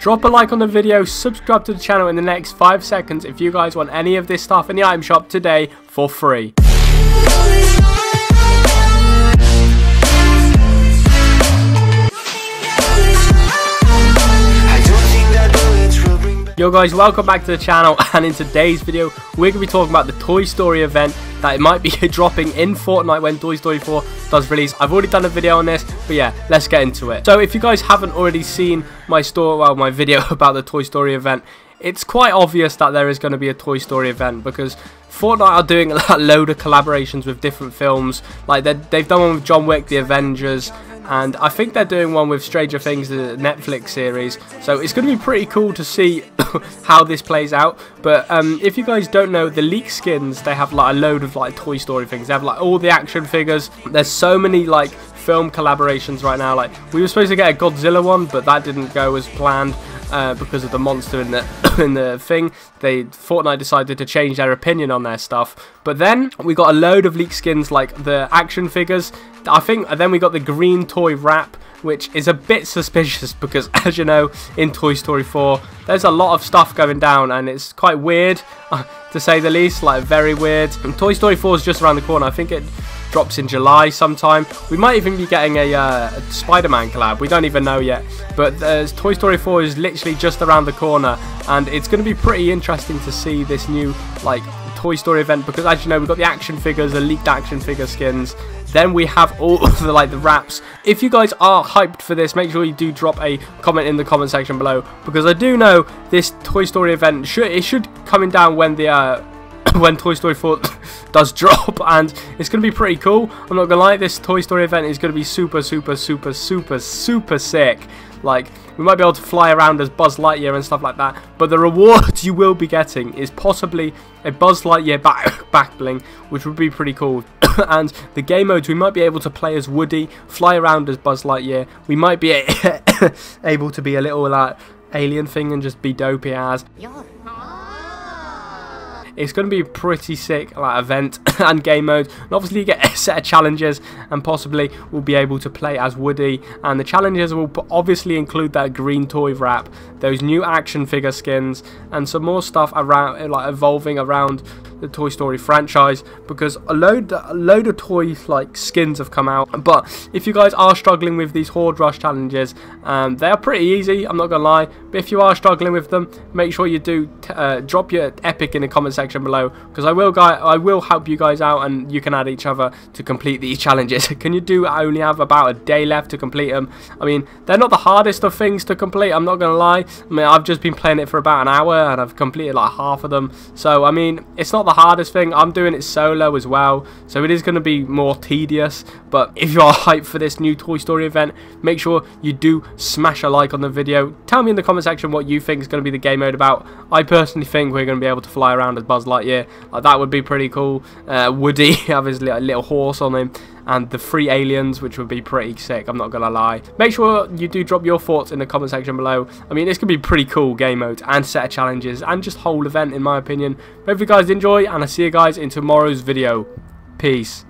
Drop a like on the video, subscribe to the channel in the next 5 seconds if you guys want any of this stuff in the item shop today for free. Yo guys, welcome back to the channel and in today's video we're going to be talking about the Toy Story event that it might be dropping in Fortnite when Toy Story 4 does release. I've already done a video on this, but yeah, let's get into it. So if you guys haven't already seen my store, well, my video about the Toy Story event, it's quite obvious that there is going to be a Toy Story event because Fortnite are doing a load of collaborations with different films. Like they've done one with John Wick, The Avengers, and I think they're doing one with Stranger Things, the Netflix series. So it's going to be pretty cool to see how this plays out. But um, if you guys don't know, the leak skins they have like a load of like Toy Story things. They have like all the action figures. There's so many like film collaborations right now. Like we were supposed to get a Godzilla one, but that didn't go as planned. Uh, because of the monster in the in the thing. They Fortnite decided to change their opinion on their stuff. But then we got a load of leak skins like the action figures. I think then we got the green toy wrap which is a bit suspicious because as you know in Toy Story 4 there's a lot of stuff going down and it's quite weird to say the least like very weird and Toy Story 4 is just around the corner I think it drops in July sometime. We might even be getting a, uh, a Spider-Man collab. We don't even know yet. But uh, Toy Story 4 is literally just around the corner, and it's going to be pretty interesting to see this new like Toy Story event because, as you know, we've got the action figures, the leaked action figure skins. Then we have all of the like the wraps. If you guys are hyped for this, make sure you do drop a comment in the comment section below because I do know this Toy Story event should it should coming down when the uh, when Toy Story 4 does drop and it's going to be pretty cool. I'm not going to lie, this Toy Story event is going to be super, super, super, super, super sick. Like, we might be able to fly around as Buzz Lightyear and stuff like that, but the reward you will be getting is possibly a Buzz Lightyear back, bling, which would be pretty cool. and the game modes, we might be able to play as Woody, fly around as Buzz Lightyear. We might be able to be a little like alien thing and just be dopey as. It's going to be a pretty sick like event and game mode. And obviously you get a set of challenges and possibly we'll be able to play as Woody. And the challenges will obviously include that green toy wrap, those new action figure skins, and some more stuff around like evolving around the Toy Story franchise because a load a load of toy like skins have come out. But if you guys are struggling with these Horde Rush challenges um, they are pretty easy I'm not gonna lie. But if you are struggling with them make sure you do uh, drop your epic in the comment section below because I will guy I will help you guys out and you can add each other to complete these challenges. Can you do I only have about a day left to complete them I mean they're not the hardest of things to complete I'm not gonna lie. I mean I've just been playing it for about an hour and I've completed like half of them. So I mean it's not the hardest thing. I'm doing it solo as well, so it is going to be more tedious. But if you are hyped for this new Toy Story event, make sure you do smash a like on the video. Tell me in the comment section what you think is going to be the game mode about. I personally think we're going to be able to fly around as Buzz Lightyear. Like, that would be pretty cool. Uh, Woody have his little, little horse on him and the free aliens, which would be pretty sick, I'm not going to lie. Make sure you do drop your thoughts in the comment section below. I mean, this could be pretty cool game mode and set of challenges and just whole event, in my opinion. Hope you guys enjoy, and I'll see you guys in tomorrow's video. Peace.